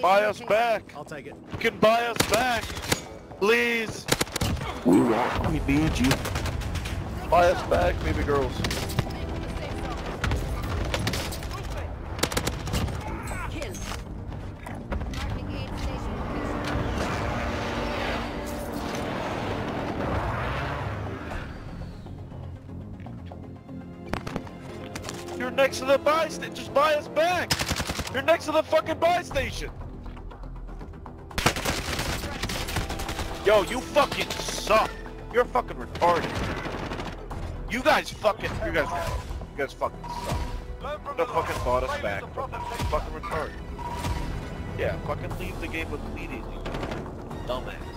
Buy us back. I'll take it. You can buy us back. Please. We want, we need you. Buy us back, baby girls. Kill. Marking aid station location. You're next to the buy station. Just buy us back. You're next to the fucking buy station. Yo, you fucking suck. You're fucking retarded. You guys fucking, you guys, you guys fucking suck. The fucking bought us back. Fucking retarded. Yeah, fucking leave the game immediately. Dumbass.